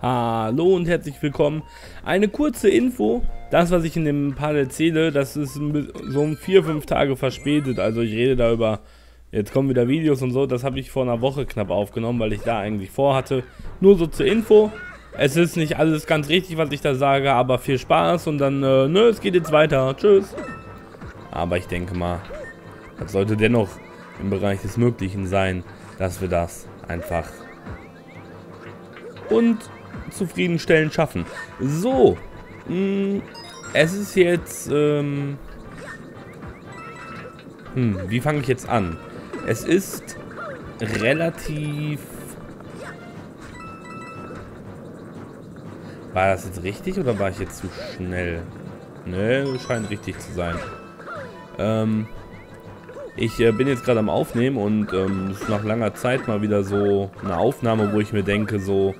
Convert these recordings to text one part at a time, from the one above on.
Hallo und herzlich willkommen. Eine kurze Info. Das, was ich in dem Part erzähle, das ist so um 4-5 Tage verspätet. Also ich rede da über, jetzt kommen wieder Videos und so. Das habe ich vor einer Woche knapp aufgenommen, weil ich da eigentlich vorhatte. Nur so zur Info. Es ist nicht alles ganz richtig, was ich da sage, aber viel Spaß und dann, äh, nö, es geht jetzt weiter. Tschüss. Aber ich denke mal, das sollte dennoch im Bereich des Möglichen sein, dass wir das einfach und zufriedenstellend schaffen. So, mh, mm, es ist jetzt, ähm, hm, wie fange ich jetzt an? Es ist relativ... War das jetzt richtig oder war ich jetzt zu schnell? Ne, scheint richtig zu sein. Ähm, ich äh, bin jetzt gerade am Aufnehmen und ähm, ist nach langer Zeit mal wieder so eine Aufnahme, wo ich mir denke, so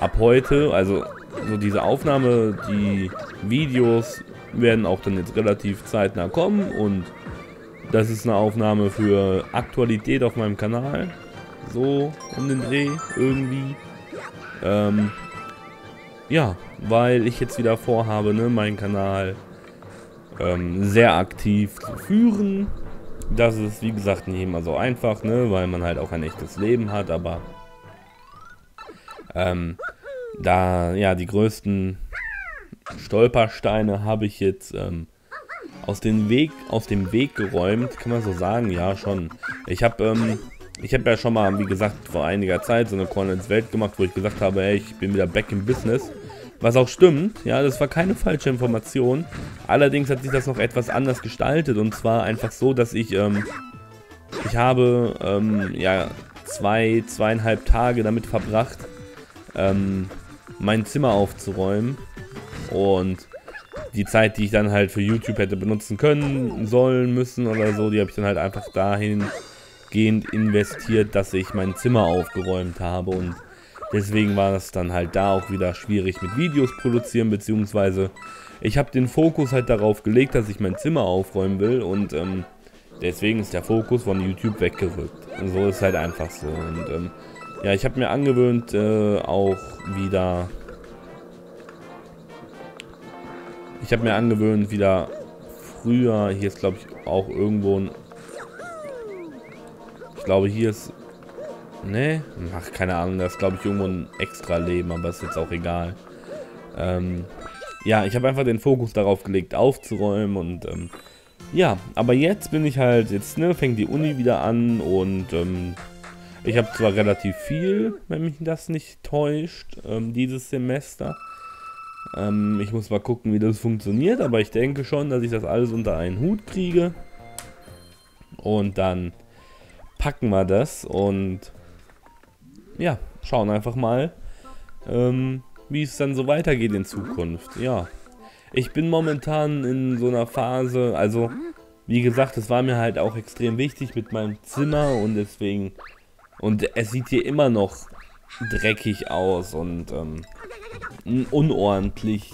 ab heute, also so diese Aufnahme, die Videos werden auch dann jetzt relativ zeitnah kommen und das ist eine Aufnahme für Aktualität auf meinem Kanal. So um den Dreh irgendwie. Ähm, ja, weil ich jetzt wieder vorhabe, ne, meinen Kanal ähm, sehr aktiv zu führen. Das ist, wie gesagt, nicht immer so einfach, ne, weil man halt auch ein echtes Leben hat, aber ähm, da, ja, die größten Stolpersteine habe ich jetzt ähm, aus, dem Weg, aus dem Weg geräumt, kann man so sagen, ja schon. Ich habe ähm, ich habe ja schon mal, wie gesagt, vor einiger Zeit so eine Corner ins Welt gemacht, wo ich gesagt habe, ey, ich bin wieder back im Business. Was auch stimmt, ja, das war keine falsche Information. Allerdings hat sich das noch etwas anders gestaltet und zwar einfach so, dass ich, ähm, ich habe, ähm, ja, zwei, zweieinhalb Tage damit verbracht, ähm, mein Zimmer aufzuräumen. Und die Zeit, die ich dann halt für YouTube hätte benutzen können, sollen, müssen oder so, die habe ich dann halt einfach dahingehend investiert, dass ich mein Zimmer aufgeräumt habe. Und deswegen war es dann halt da auch wieder schwierig mit Videos produzieren, beziehungsweise ich habe den Fokus halt darauf gelegt, dass ich mein Zimmer aufräumen will und ähm, deswegen ist der Fokus von YouTube weggerückt. So ist halt einfach so. Und ähm, ja, ich habe mir angewöhnt, äh, auch wieder... Ich habe mir angewöhnt, wieder früher... Hier ist, glaube ich, auch irgendwo ein... Ich glaube, hier ist... Ne? Ach, keine Ahnung. Da ist, glaube ich, irgendwo ein extra Leben, aber ist jetzt auch egal. Ähm, ja, ich habe einfach den Fokus darauf gelegt, aufzuräumen und... Ähm, ja, aber jetzt bin ich halt, jetzt ne, fängt die Uni wieder an und ähm, ich habe zwar relativ viel, wenn mich das nicht täuscht, ähm, dieses Semester. Ähm, ich muss mal gucken, wie das funktioniert, aber ich denke schon, dass ich das alles unter einen Hut kriege. Und dann packen wir das und ja, schauen einfach mal, ähm, wie es dann so weitergeht in Zukunft. Ja, ich bin momentan in so einer Phase, also wie gesagt, es war mir halt auch extrem wichtig mit meinem Zimmer und deswegen und es sieht hier immer noch dreckig aus und ähm, unordentlich.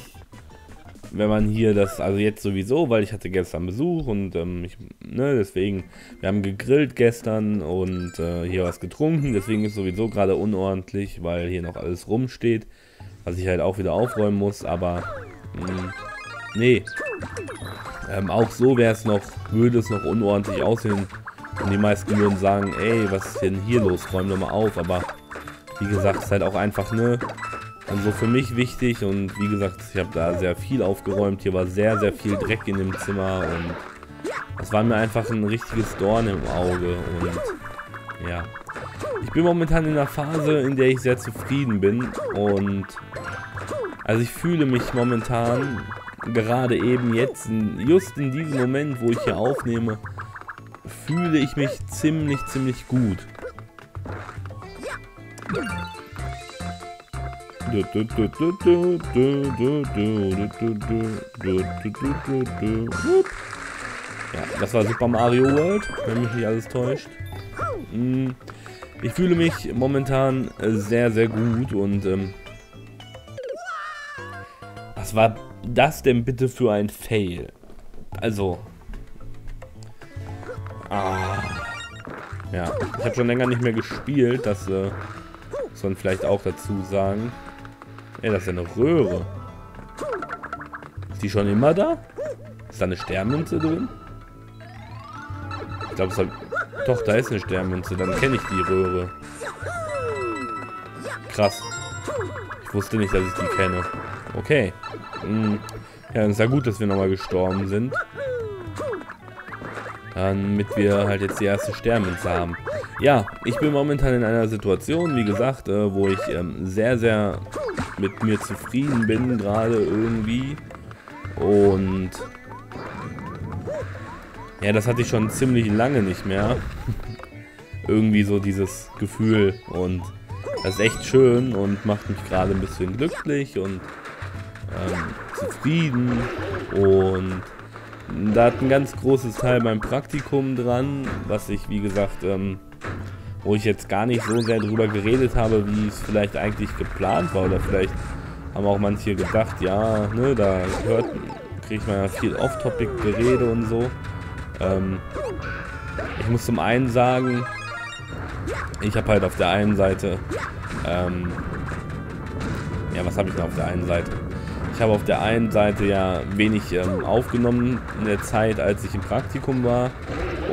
Wenn man hier das, also jetzt sowieso, weil ich hatte gestern Besuch und ähm, ich, ne, deswegen, wir haben gegrillt gestern und äh, hier was getrunken, deswegen ist sowieso gerade unordentlich, weil hier noch alles rumsteht, was ich halt auch wieder aufräumen muss, aber mh, hm, nee, ähm, auch so wäre es noch, würde es noch unordentlich aussehen, und die meisten würden sagen, ey, was ist denn hier los? Räum doch mal auf. Aber wie gesagt, ist halt auch einfach, ne? Und so für mich wichtig. Und wie gesagt, ich habe da sehr viel aufgeräumt. Hier war sehr, sehr viel Dreck in dem Zimmer. Und das war mir einfach ein richtiges Dorn im Auge. Und ja. Ich bin momentan in einer Phase, in der ich sehr zufrieden bin. Und also ich fühle mich momentan gerade eben jetzt, just in diesem Moment, wo ich hier aufnehme, fühle ich mich ziemlich, ziemlich gut. Ja, das war Super Mario World, wenn mich nicht alles täuscht. Hm, ich fühle mich momentan sehr, sehr gut und ähm, was war das denn bitte für ein Fail? Also, Ah. Ja, ich habe schon länger nicht mehr gespielt, das äh, man vielleicht auch dazu sagen. Ey, das ist ja eine Röhre. Ist die schon immer da? Ist da eine Sternmünze drin? Ich glaube, es hat... Doch, da ist eine Sternmünze. Dann kenne ich die Röhre. Krass. Ich wusste nicht, dass ich die kenne. Okay. Hm. Ja, dann ist ja gut, dass wir nochmal gestorben sind. Damit wir halt jetzt die erste Sternmünze haben. Ja, ich bin momentan in einer Situation, wie gesagt, äh, wo ich ähm, sehr, sehr mit mir zufrieden bin, gerade irgendwie. Und ja, das hatte ich schon ziemlich lange nicht mehr. irgendwie so dieses Gefühl und das ist echt schön und macht mich gerade ein bisschen glücklich und ähm, zufrieden und da hat ein ganz großes Teil beim Praktikum dran, was ich, wie gesagt, ähm, wo ich jetzt gar nicht so sehr drüber geredet habe, wie es vielleicht eigentlich geplant war. Oder vielleicht haben auch manche gedacht, ja, ne, da hört, kriegt man ja viel Off-Topic-Gerede und so. Ähm, ich muss zum einen sagen, ich habe halt auf der einen Seite, ähm, ja, was habe ich noch auf der einen Seite? Ich habe auf der einen Seite ja wenig ähm, aufgenommen in der Zeit, als ich im Praktikum war.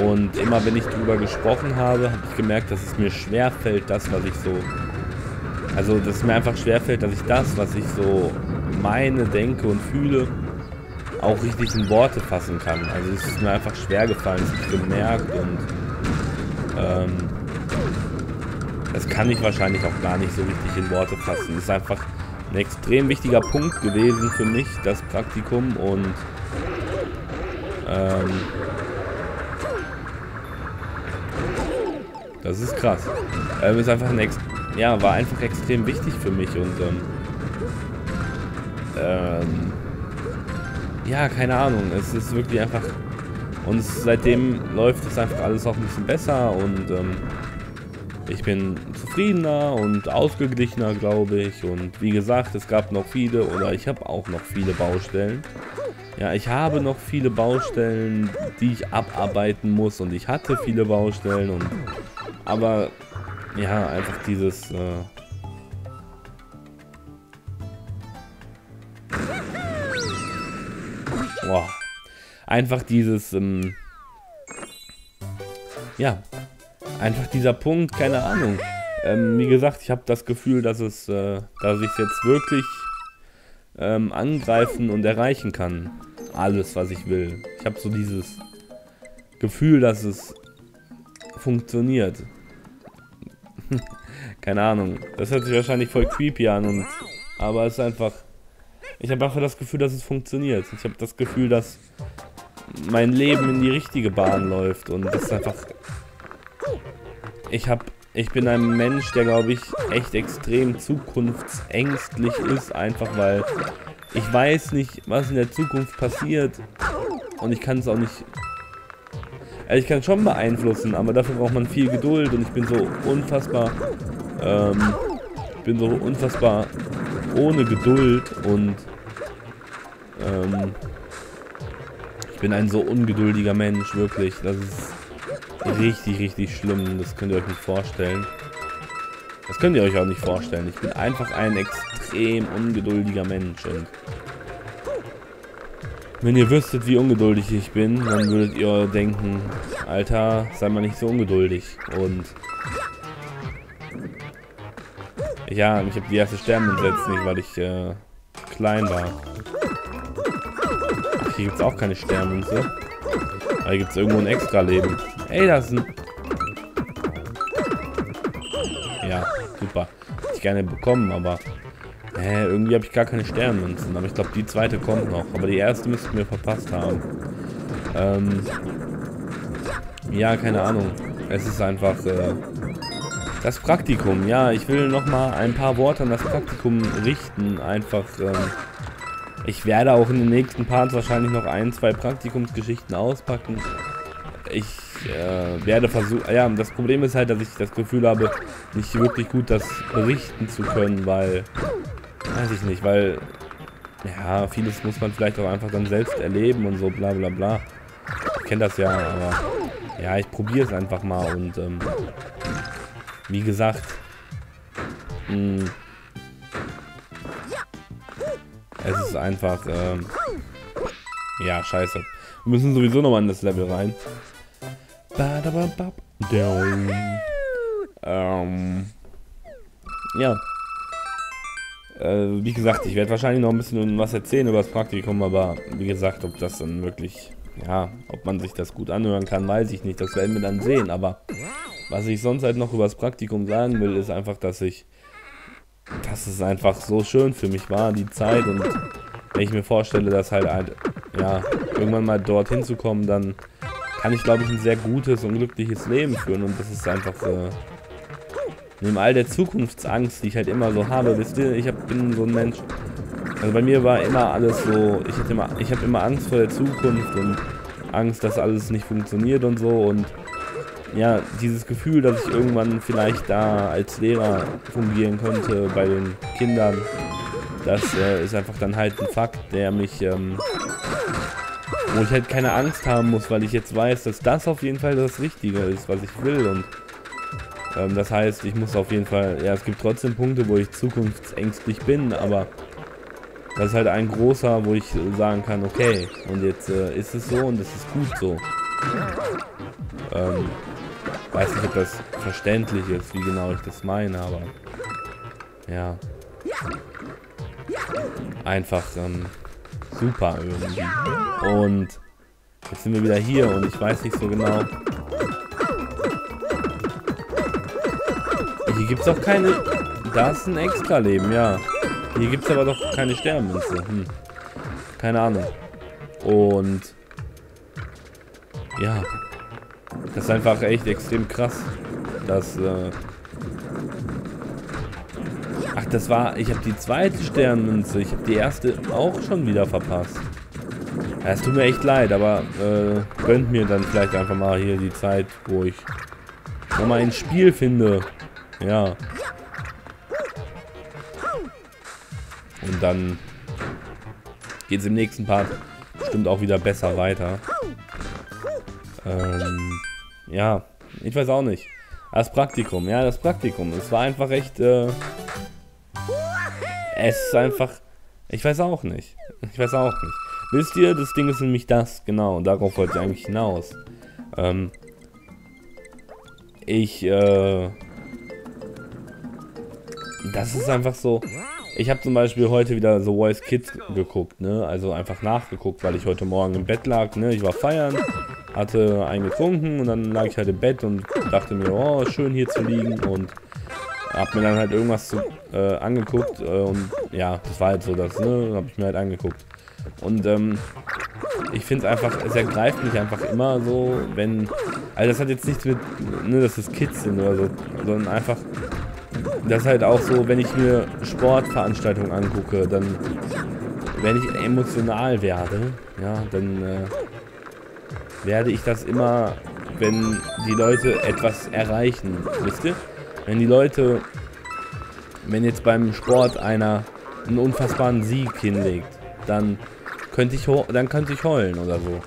Und immer wenn ich darüber gesprochen habe, habe ich gemerkt, dass es mir schwer fällt, das, was ich so... Also, dass es mir einfach schwer fällt, dass ich das, was ich so meine, denke und fühle, auch richtig in Worte fassen kann. Also es ist mir einfach schwer gefallen, das habe gemerkt und ähm, das kann ich wahrscheinlich auch gar nicht so richtig in Worte fassen. Es ist einfach ein extrem wichtiger Punkt gewesen für mich, das Praktikum und ähm, das ist krass. Ähm, ist einfach ein Ex ja, war einfach extrem wichtig für mich und ähm, ähm, ja, keine Ahnung, es ist wirklich einfach und seitdem läuft es einfach alles auch ein bisschen besser und ähm, ich bin zufriedener und ausgeglichener, glaube ich. Und wie gesagt, es gab noch viele oder ich habe auch noch viele Baustellen. Ja, ich habe noch viele Baustellen, die ich abarbeiten muss und ich hatte viele Baustellen und aber ja, einfach dieses äh, Boah. Einfach dieses ähm, ja, einfach dieser Punkt, keine Ahnung. Ähm, wie gesagt, ich habe das Gefühl, dass es, äh, dass ich es jetzt wirklich ähm, angreifen und erreichen kann. Alles, was ich will. Ich habe so dieses Gefühl, dass es funktioniert. keine Ahnung. Das hört sich wahrscheinlich voll creepy an und aber es ist einfach. Ich habe einfach das Gefühl, dass es funktioniert. Ich habe das Gefühl, dass mein Leben in die richtige Bahn läuft und das ist einfach ich habe ich bin ein Mensch, der glaube ich echt extrem zukunftsängstlich ist, einfach weil ich weiß nicht, was in der Zukunft passiert und ich kann es auch nicht also ich kann schon beeinflussen, aber dafür braucht man viel Geduld und ich bin so unfassbar ähm, ich bin so unfassbar ohne Geduld und ähm, ich bin ein so ungeduldiger Mensch, wirklich. Das ist richtig, richtig schlimm. Das könnt ihr euch nicht vorstellen. Das könnt ihr euch auch nicht vorstellen. Ich bin einfach ein extrem ungeduldiger Mensch. Und wenn ihr wüsstet, wie ungeduldig ich bin, dann würdet ihr denken, Alter, sei mal nicht so ungeduldig. Und ja, ich habe die erste Sterne jetzt nicht, weil ich äh, klein war. Ach, hier gibt es auch keine Sternmünze. Aber hier gibt es irgendwo ein extra Leben. Ey, das ist ein... Ja, super. Hätte ich gerne bekommen, aber... Äh, irgendwie habe ich gar keine Sternmünzen. Aber ich glaube, die zweite kommt noch. Aber die erste müssten wir verpasst haben. Ähm... Ja, keine Ahnung. Es ist einfach... Äh, das Praktikum, ja, ich will noch mal ein paar Worte an das Praktikum richten. Einfach, ähm, ich werde auch in den nächsten Parts wahrscheinlich noch ein, zwei Praktikumsgeschichten auspacken. Ich äh, werde versuchen. Ja, das Problem ist halt, dass ich das Gefühl habe, nicht wirklich gut das berichten zu können, weil. Weiß ich nicht, weil. Ja, vieles muss man vielleicht auch einfach dann selbst erleben und so bla bla bla. Ich kenne das ja, aber. Ja, ich probiere es einfach mal und. Ähm, wie gesagt. Mh, Es ist einfach, ähm, ja, scheiße. Wir müssen sowieso nochmal in das Level rein. Ähm, ja. Äh, wie gesagt, ich werde wahrscheinlich noch ein bisschen was erzählen über das Praktikum, aber wie gesagt, ob das dann wirklich, ja, ob man sich das gut anhören kann, weiß ich nicht. Das werden wir dann sehen, aber was ich sonst halt noch über das Praktikum sagen will, ist einfach, dass ich, dass es einfach so schön für mich war, die Zeit. Und wenn ich mir vorstelle, dass halt, halt ja, irgendwann mal dorthin zu kommen, dann kann ich, glaube ich, ein sehr gutes und glückliches Leben führen. Und das ist einfach, äh, neben all der Zukunftsangst, die ich halt immer so habe, wisst ihr, ich hab, bin so ein Mensch, also bei mir war immer alles so, ich hatte immer, ich habe immer Angst vor der Zukunft und Angst, dass alles nicht funktioniert und so und ja, dieses Gefühl, dass ich irgendwann vielleicht da als Lehrer fungieren könnte bei den Kindern, das äh, ist einfach dann halt ein Fakt, der mich, ähm, wo ich halt keine Angst haben muss, weil ich jetzt weiß, dass das auf jeden Fall das Richtige ist, was ich will und ähm, das heißt, ich muss auf jeden Fall, ja, es gibt trotzdem Punkte, wo ich zukunftsängstlich bin, aber das ist halt ein großer, wo ich sagen kann, okay, und jetzt äh, ist es so und es ist gut so. Ähm, weiß nicht, ob das verständlich ist, wie genau ich das meine, aber ja. Einfach ähm, super irgendwie. Und jetzt sind wir wieder hier und ich weiß nicht so genau. Gibt es auch keine... Da ist ein Extra-Leben, ja. Hier gibt es aber doch keine Sternmünze. Hm. Keine Ahnung. Und... Ja. Das ist einfach echt extrem krass. Dass... Äh Ach, das war... Ich habe die zweite Sternmünze. Ich habe die erste auch schon wieder verpasst. Ja, es tut mir echt leid, aber äh, gönnt mir dann vielleicht einfach mal hier die Zeit, wo ich nochmal ein Spiel finde. Ja. Und dann geht es im nächsten Part bestimmt auch wieder besser weiter. Ähm, ja, ich weiß auch nicht. Das Praktikum, ja, das Praktikum. Es war einfach echt, äh, es ist einfach, ich weiß auch nicht. Ich weiß auch nicht. Wisst ihr, das Ding ist nämlich das, genau, und darauf wollte ich eigentlich hinaus. Ähm, ich, äh, das ist einfach so. Ich habe zum Beispiel heute wieder so Voice Kids geguckt, ne? Also einfach nachgeguckt, weil ich heute Morgen im Bett lag, ne? Ich war feiern, hatte einen getrunken und dann lag ich halt im Bett und dachte mir, oh, schön hier zu liegen und hab mir dann halt irgendwas zu, äh, angeguckt äh, und ja, das war halt so das, ne? Hab ich mir halt angeguckt. Und ähm, ich finde es einfach, es ergreift mich einfach immer so, wenn, also das hat jetzt nichts mit, ne, dass es Kids sind oder so, sondern einfach, das ist halt auch so, wenn ich mir Sportveranstaltungen angucke, dann, wenn ich emotional werde, ja, dann äh, werde ich das immer, wenn die Leute etwas erreichen, wisst ihr? Wenn die Leute, wenn jetzt beim Sport einer einen unfassbaren Sieg hinlegt, dann könnte ich dann könnte ich heulen oder so.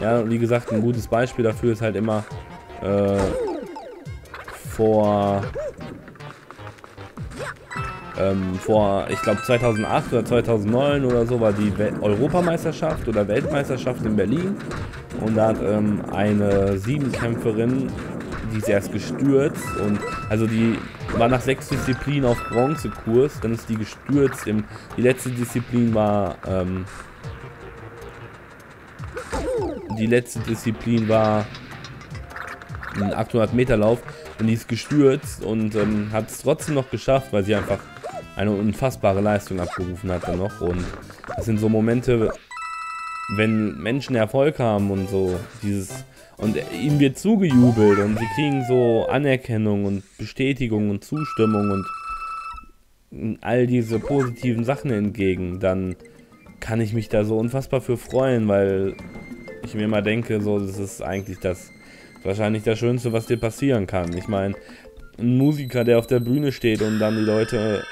Ja, wie gesagt, ein gutes Beispiel dafür ist halt immer äh, vor ähm, vor, ich glaube 2008 oder 2009 oder so war die Wel Europameisterschaft oder Weltmeisterschaft in Berlin und da hat ähm, eine Siebenkämpferin, die ist erst gestürzt und also die war nach sechs Disziplinen auf Bronzekurs, dann ist die gestürzt. Im, die letzte Disziplin war ähm, die letzte Disziplin war ein 800 Meter Lauf und die ist gestürzt und ähm, hat es trotzdem noch geschafft, weil sie einfach eine unfassbare Leistung abgerufen hat dann noch und das sind so Momente, wenn Menschen Erfolg haben und so dieses und ihnen wird zugejubelt und sie kriegen so Anerkennung und Bestätigung und Zustimmung und all diese positiven Sachen entgegen, dann kann ich mich da so unfassbar für freuen, weil ich mir mal denke, so das ist eigentlich das wahrscheinlich das Schönste, was dir passieren kann. Ich meine, ein Musiker, der auf der Bühne steht und dann die Leute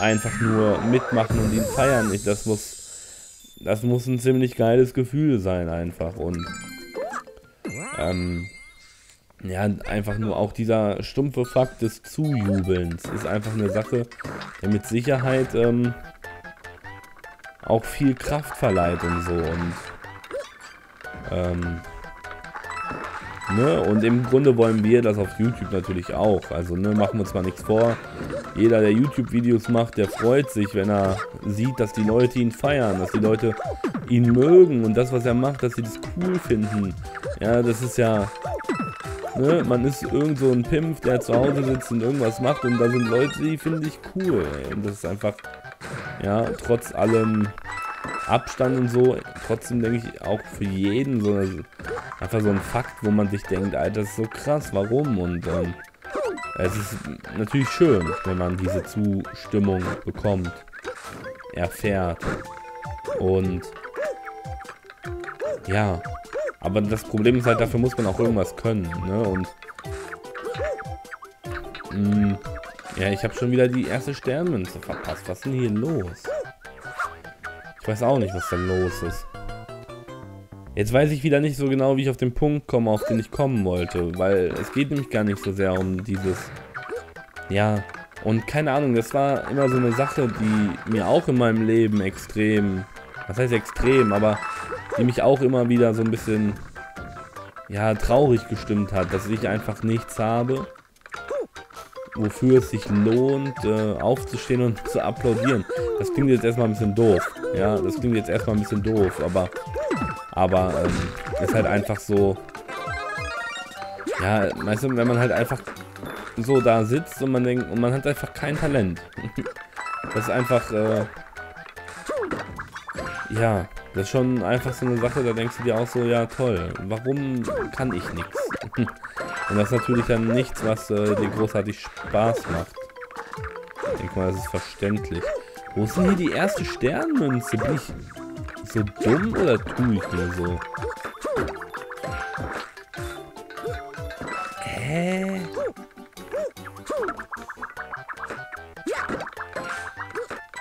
einfach nur mitmachen und ihn feiern, das muss, das muss ein ziemlich geiles Gefühl sein einfach und ähm, ja, einfach nur auch dieser stumpfe Fakt des Zujubelns ist einfach eine Sache, der mit Sicherheit ähm, auch viel Kraft verleiht und so und ähm, ne, und im Grunde wollen wir das auf YouTube natürlich auch. Also ne, machen wir uns mal nichts vor. Jeder, der YouTube-Videos macht, der freut sich, wenn er sieht, dass die Leute ihn feiern, dass die Leute ihn mögen und das, was er macht, dass sie das cool finden. Ja, das ist ja Ne, man ist irgend so ein Pimpf, der zu Hause sitzt und irgendwas macht und da sind Leute, die finde ich cool. Und das ist einfach, ja, trotz allem Abstand und so, trotzdem denke ich auch für jeden so eine, einfach so ein Fakt, wo man sich denkt, Alter, das ist so krass, warum? Und ähm, es ist natürlich schön, wenn man diese Zustimmung bekommt, erfährt und ja, aber das Problem ist halt, dafür muss man auch irgendwas können, ne? Und mh, mm, ja, ich habe schon wieder die erste Sternmünze verpasst. Was ist denn hier los? Ich weiß auch nicht, was da los ist. Jetzt weiß ich wieder nicht so genau, wie ich auf den Punkt komme, auf den ich kommen wollte. Weil es geht nämlich gar nicht so sehr um dieses... Ja, und keine Ahnung, das war immer so eine Sache, die mir auch in meinem Leben extrem... Was heißt extrem, aber die mich auch immer wieder so ein bisschen ja, traurig gestimmt hat, dass ich einfach nichts habe, wofür es sich lohnt, äh, aufzustehen und zu applaudieren. Das klingt jetzt erstmal ein bisschen doof. Ja, das klingt jetzt erstmal ein bisschen doof, aber aber ähm, ist halt einfach so. Ja, weißt du, wenn man halt einfach so da sitzt und man denkt, und man hat einfach kein Talent. das ist einfach, äh, ja, das ist schon einfach so eine Sache, da denkst du dir auch so, ja toll, warum kann ich nichts? Und das ist natürlich dann nichts, was äh, dir großartig Spaß macht. Ich denke mal, das ist verständlich. Wo ist denn hier die erste Sternmünze? Bin ich so dumm oder tue ich nur so? Hä?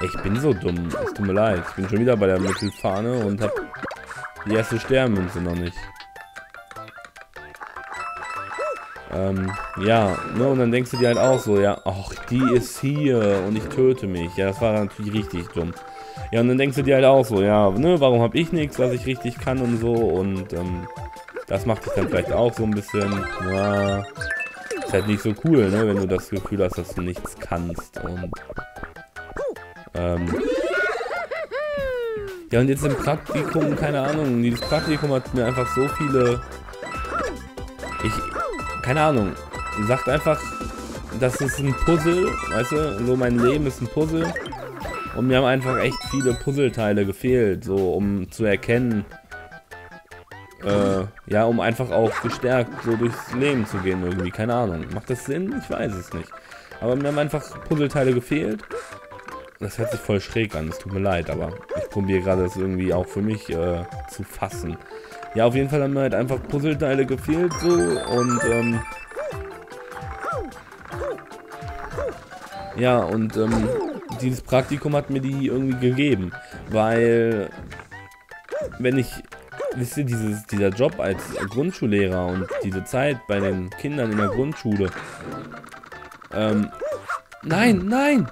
Ich bin so dumm. Es tut mir leid. Ich bin schon wieder bei der Mittelfahne und habe die erste Sternmünze noch nicht. Ähm, ja, ne, und dann denkst du dir halt auch so, ja, ach, die ist hier und ich töte mich. Ja, das war natürlich richtig dumm. Ja, und dann denkst du dir halt auch so, ja, ne, warum habe ich nichts, was ich richtig kann und so. Und, ähm, das macht dich dann vielleicht auch so ein bisschen, ja, ist halt nicht so cool, ne, wenn du das Gefühl hast, dass du nichts kannst und ähm. Ja, und jetzt im Praktikum, keine Ahnung, dieses Praktikum hat mir einfach so viele... Ich, keine Ahnung, sagt einfach, das ist ein Puzzle, weißt du, so mein Leben ist ein Puzzle. Und mir haben einfach echt viele Puzzleteile gefehlt, so um zu erkennen, äh, ja, um einfach auch gestärkt so durchs Leben zu gehen irgendwie, keine Ahnung. Macht das Sinn? Ich weiß es nicht. Aber mir haben einfach Puzzleteile gefehlt das hört sich voll schräg an, es tut mir leid, aber ich probiere gerade das irgendwie auch für mich äh, zu fassen. Ja, auf jeden Fall haben mir halt einfach Puzzleteile gefehlt so und ähm, ja, und ähm, dieses Praktikum hat mir die irgendwie gegeben, weil wenn ich, wisst ihr, dieses, dieser Job als Grundschullehrer und diese Zeit bei den Kindern in der Grundschule, ähm, nein, nein,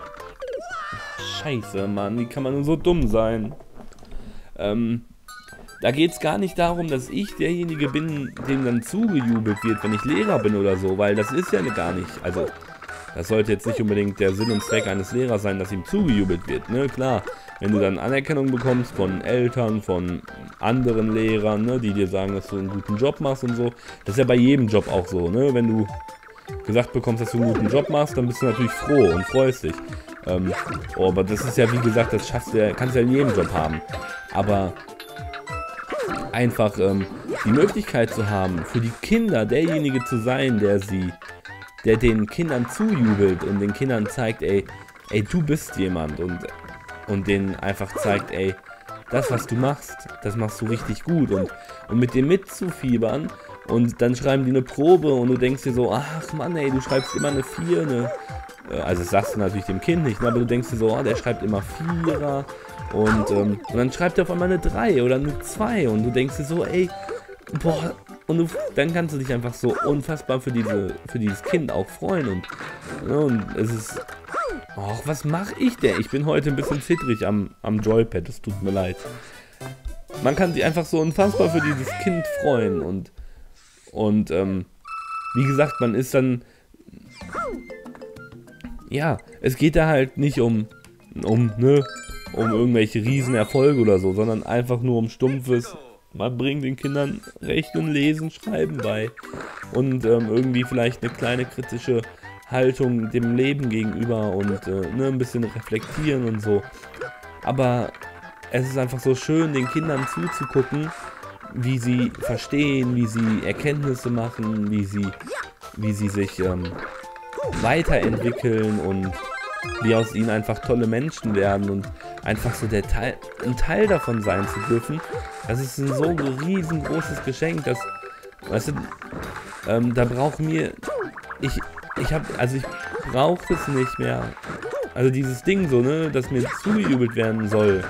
Scheiße, Mann, wie kann man nur so dumm sein? Ähm, da geht es gar nicht darum, dass ich derjenige bin, dem dann zugejubelt wird, wenn ich Lehrer bin oder so, weil das ist ja gar nicht, also das sollte jetzt nicht unbedingt der Sinn und Zweck eines Lehrers sein, dass ihm zugejubelt wird, ne, klar. Wenn du dann Anerkennung bekommst von Eltern, von anderen Lehrern, ne, die dir sagen, dass du einen guten Job machst und so, das ist ja bei jedem Job auch so, ne, wenn du gesagt bekommst, dass du einen guten Job machst, dann bist du natürlich froh und freust dich. Ähm, oh, aber das ist ja, wie gesagt, das schaffst du ja, kannst du ja in jedem Job haben. Aber einfach ähm, die Möglichkeit zu haben, für die Kinder derjenige zu sein, der sie, der den Kindern zujubelt und den Kindern zeigt, ey, ey, du bist jemand und, und denen einfach zeigt, ey, das, was du machst, das machst du richtig gut und, und mit dem mitzufiebern und dann schreiben die eine Probe und du denkst dir so, ach Mann, ey, du schreibst immer eine 4, eine, äh, also das sagst du natürlich dem Kind nicht, ne, aber du denkst dir so, oh, der schreibt immer Vierer und, ähm, und dann schreibt er auf einmal eine 3 oder eine 2 und du denkst dir so, ey, boah, und dann kannst du dich einfach so unfassbar für, diese, für dieses Kind auch freuen und, ne, und es ist, Och, was mache ich denn? Ich bin heute ein bisschen zittrig am, am Joypad, es tut mir leid. Man kann sich einfach so unfassbar für dieses Kind freuen und, und ähm, wie gesagt, man ist dann, ja, es geht da halt nicht um, um, ne, um irgendwelche Riesenerfolge oder so, sondern einfach nur um stumpfes, man bringt den Kindern Rechnen, Lesen, Schreiben bei und ähm, irgendwie vielleicht eine kleine kritische Haltung dem Leben gegenüber und äh, ne, ein bisschen reflektieren und so. Aber es ist einfach so schön, den Kindern zuzugucken, wie sie verstehen, wie sie Erkenntnisse machen, wie sie, wie sie sich ähm, weiterentwickeln und wie aus ihnen einfach tolle Menschen werden und einfach so der Teil, ein Teil davon sein zu dürfen. Das ist ein so riesengroßes Geschenk, dass, weißt du, ähm, da braucht mir, ich, ich habe, also ich brauche es nicht mehr. Also dieses Ding so, ne, dass mir zugejubelt werden soll.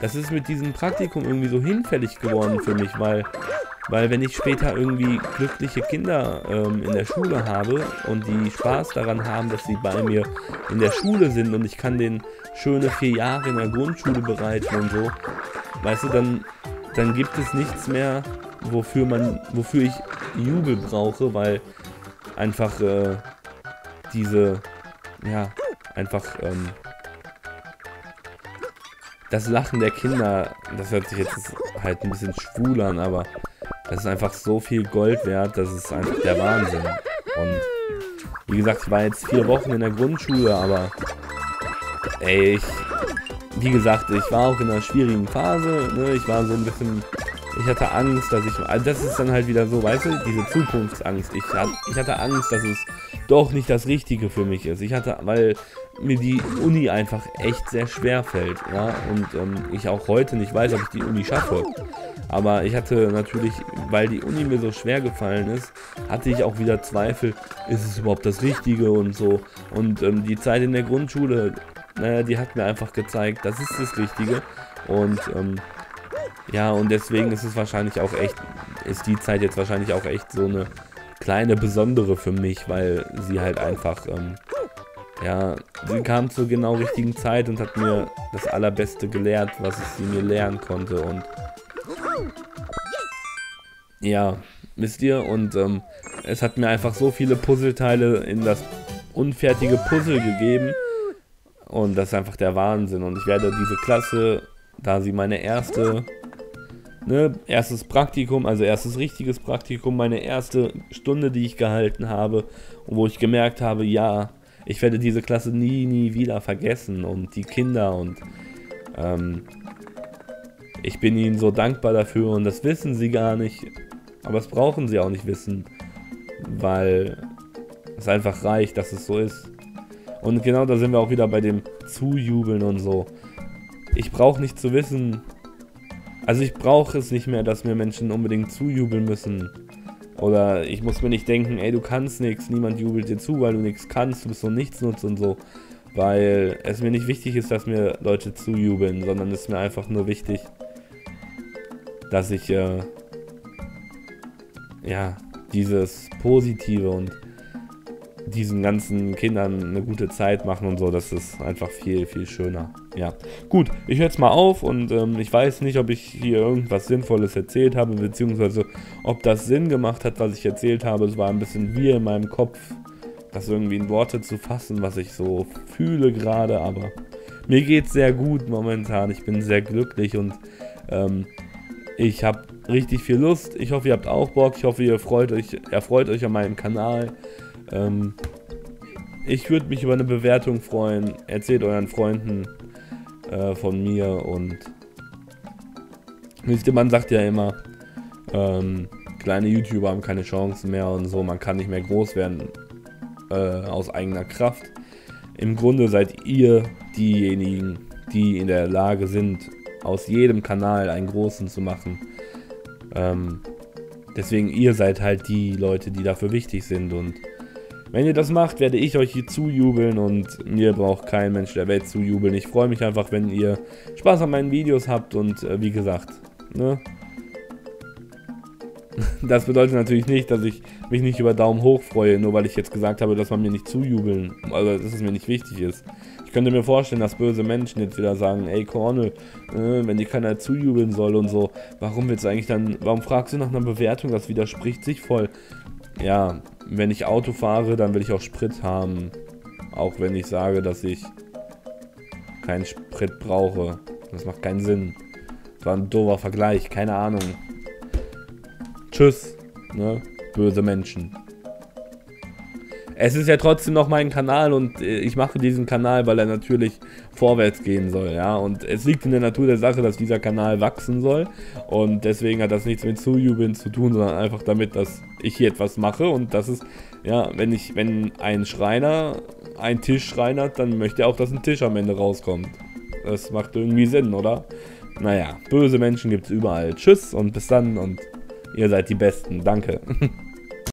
Das ist mit diesem Praktikum irgendwie so hinfällig geworden für mich, weil, weil wenn ich später irgendwie glückliche Kinder ähm, in der Schule habe und die Spaß daran haben, dass sie bei mir in der Schule sind und ich kann denen schöne vier Jahre in der Grundschule bereiten und so, weißt du, dann, dann gibt es nichts mehr, wofür man, wofür ich Jubel brauche, weil einfach äh, diese, ja, einfach ähm, das Lachen der Kinder, das hört sich jetzt halt ein bisschen schwul an, aber das ist einfach so viel Gold wert, das ist einfach der Wahnsinn. Und wie gesagt, ich war jetzt vier Wochen in der Grundschule, aber ey, ich, wie gesagt, ich war auch in einer schwierigen Phase, ne? ich war so ein bisschen ich hatte Angst, dass ich. Also das ist dann halt wieder so, weißt du, diese Zukunftsangst. Ich, ich hatte Angst, dass es doch nicht das Richtige für mich ist. Ich hatte, weil mir die Uni einfach echt sehr schwer fällt, ja, und ähm, ich auch heute nicht weiß, ob ich die Uni schaffe. Aber ich hatte natürlich, weil die Uni mir so schwer gefallen ist, hatte ich auch wieder Zweifel, ist es überhaupt das Richtige und so. Und ähm, die Zeit in der Grundschule, naja, die hat mir einfach gezeigt, das ist das Richtige. Und ähm, ja, und deswegen ist es wahrscheinlich auch echt, ist die Zeit jetzt wahrscheinlich auch echt so eine kleine besondere für mich, weil sie halt einfach, ähm, ja, sie kam zur genau richtigen Zeit und hat mir das Allerbeste gelehrt, was sie mir lernen konnte und ja, wisst ihr, und ähm, es hat mir einfach so viele Puzzleteile in das unfertige Puzzle gegeben und das ist einfach der Wahnsinn und ich werde diese Klasse, da sie meine erste Ne, erstes Praktikum, also erstes richtiges Praktikum, meine erste Stunde, die ich gehalten habe, wo ich gemerkt habe, ja, ich werde diese Klasse nie, nie wieder vergessen und die Kinder und ähm, ich bin ihnen so dankbar dafür und das wissen sie gar nicht, aber das brauchen sie auch nicht wissen, weil es einfach reicht, dass es so ist. Und genau da sind wir auch wieder bei dem Zujubeln und so. Ich brauche nicht zu wissen, also ich brauche es nicht mehr, dass mir Menschen unbedingt zujubeln müssen. Oder ich muss mir nicht denken, ey, du kannst nichts, niemand jubelt dir zu, weil du nichts kannst, du bist so nichtsnutz und so. Weil es mir nicht wichtig ist, dass mir Leute zujubeln, sondern es ist mir einfach nur wichtig, dass ich, äh, ja, dieses Positive und diesen ganzen Kindern eine gute Zeit machen und so, das ist einfach viel, viel schöner. Ja, gut, ich höre jetzt mal auf und ähm, ich weiß nicht, ob ich hier irgendwas Sinnvolles erzählt habe, beziehungsweise ob das Sinn gemacht hat, was ich erzählt habe. Es war ein bisschen wie in meinem Kopf, das irgendwie in Worte zu fassen, was ich so fühle gerade, aber mir geht es sehr gut momentan. Ich bin sehr glücklich und ähm, ich habe richtig viel Lust. Ich hoffe, ihr habt auch Bock. Ich hoffe, ihr freut euch, erfreut euch an meinem Kanal. Ähm, ich würde mich über eine Bewertung freuen. Erzählt euren Freunden äh, von mir und man sagt ja immer, ähm, kleine YouTuber haben keine Chancen mehr und so, man kann nicht mehr groß werden äh, aus eigener Kraft. Im Grunde seid ihr diejenigen, die in der Lage sind, aus jedem Kanal einen großen zu machen. Ähm, deswegen, ihr seid halt die Leute, die dafür wichtig sind und wenn ihr das macht, werde ich euch hier zujubeln und mir braucht kein Mensch der Welt zujubeln. Ich freue mich einfach, wenn ihr Spaß an meinen Videos habt und äh, wie gesagt, ne? Das bedeutet natürlich nicht, dass ich mich nicht über Daumen hoch freue, nur weil ich jetzt gesagt habe, dass man mir nicht zujubeln, also dass es mir nicht wichtig ist. Ich könnte mir vorstellen, dass böse Menschen jetzt wieder sagen, ey Cornel, äh, wenn dir keiner zujubeln soll und so, warum willst du eigentlich dann, warum fragst du nach einer Bewertung, das widerspricht sich voll. Ja, wenn ich Auto fahre, dann will ich auch Sprit haben. Auch wenn ich sage, dass ich keinen Sprit brauche. Das macht keinen Sinn. Das war ein doofer Vergleich, keine Ahnung. Tschüss, ne? Böse Menschen. Es ist ja trotzdem noch mein Kanal und äh, ich mache diesen Kanal, weil er natürlich vorwärts gehen soll, ja. Und es liegt in der Natur der Sache, dass dieser Kanal wachsen soll. Und deswegen hat das nichts mit Zujubeln zu tun, sondern einfach damit, dass ich hier etwas mache. Und das ist, ja, wenn ich, wenn ein Schreiner einen Tisch schreinert, dann möchte er auch, dass ein Tisch am Ende rauskommt. Das macht irgendwie Sinn, oder? Naja, böse Menschen gibt es überall. Tschüss und bis dann und ihr seid die Besten. Danke.